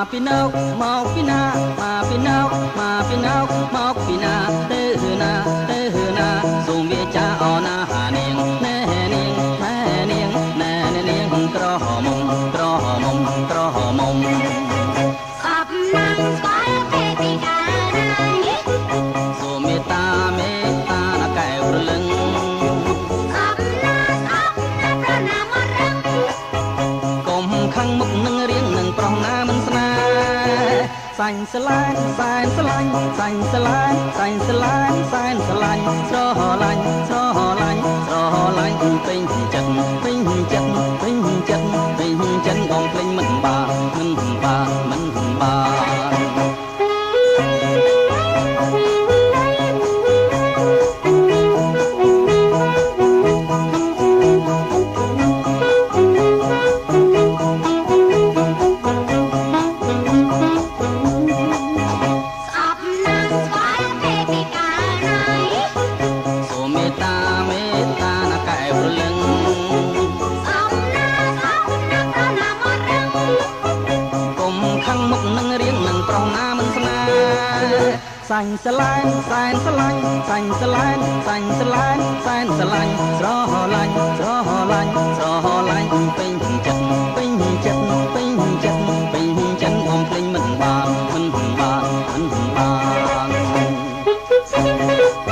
mà pin nào mà pin nào mà pin nào mà សាញ់ស្លាញ់សែនស្លាញ់សាញ់ស្លាញ់សាញ់ស្លាញ់សែនស្លាញ់ស្រឡាញ់ស្រឡាញ់ស្រឡាញ់ពេញចិត្តពេញចិត្តពេញចិត្តពេញចិត្តបងភ្លេងមិនបាមិនបាមិនបា រៀងនឹងប្រុសណាមិនស្នាសាញ់ស្លែនសែនស្លាញ់សាញ់ស្លែនសាញ់ស្លែនសែនស្លាញ់ស្រហឡាញ់ស្រហឡាញ់ស្រហឡាញ់ពេញចិត្តពេញចិត្តពេញចិត្តពេញចិត្តអងភ្លេងមិនបានមិនបានមិនបាន